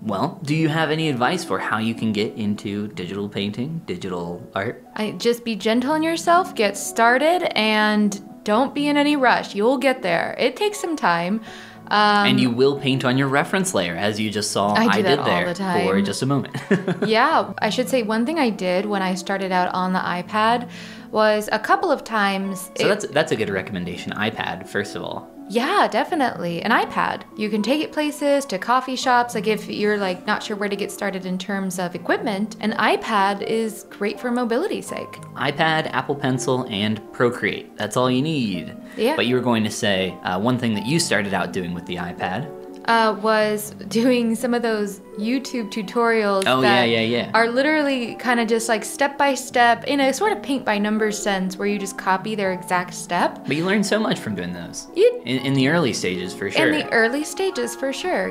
Well, do you have any advice for how you can get into digital painting, digital art? I just be gentle on yourself, get started, and don't be in any rush. You'll get there. It takes some time. Um, and you will paint on your reference layer, as you just saw I I, did all there the time. for just a moment. yeah, I should say one thing I did when I started out on the iPad was a couple of times. so it- that's that's a good recommendation. iPad, first of all. Yeah, definitely. An iPad. You can take it places to coffee shops. Like if you're like not sure where to get started in terms of equipment, an iPad is great for mobility's sake. iPad, Apple Pencil, and Procreate. That's all you need. Yeah. But you were going to say uh, one thing that you started out doing with the iPad. Uh, was doing some of those YouTube tutorials Oh, that yeah, yeah, yeah. are literally kind of just like step by step in a sort of paint by numbers sense where you just copy their exact step. But you learn so much from doing those. You In, in the early stages, for sure. in the early stages for sure.